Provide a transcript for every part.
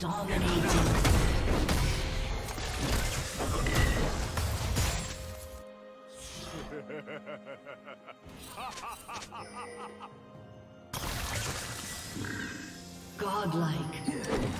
Godlike.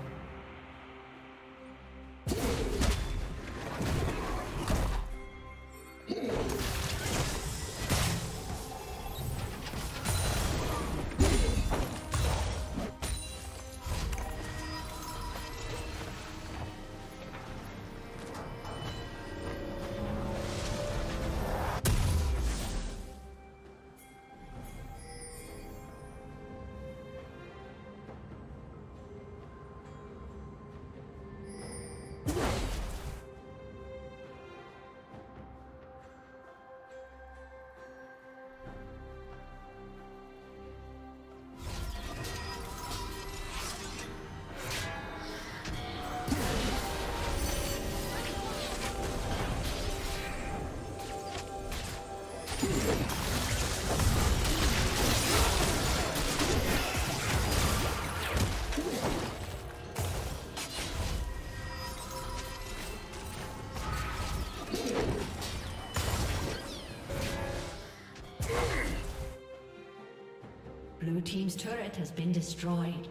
Has been destroyed.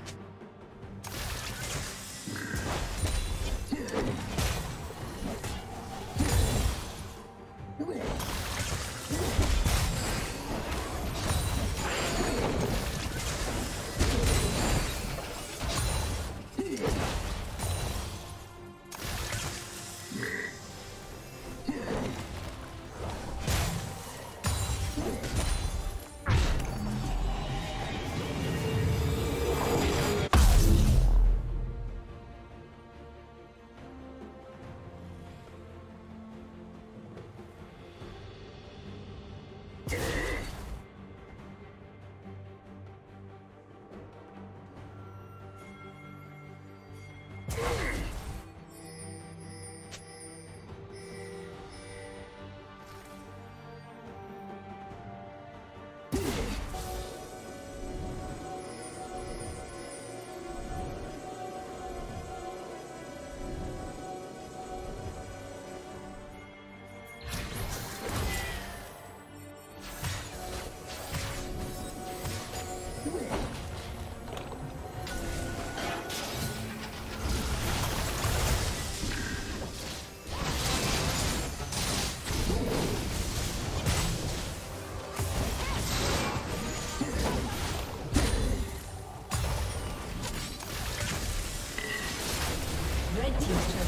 Team's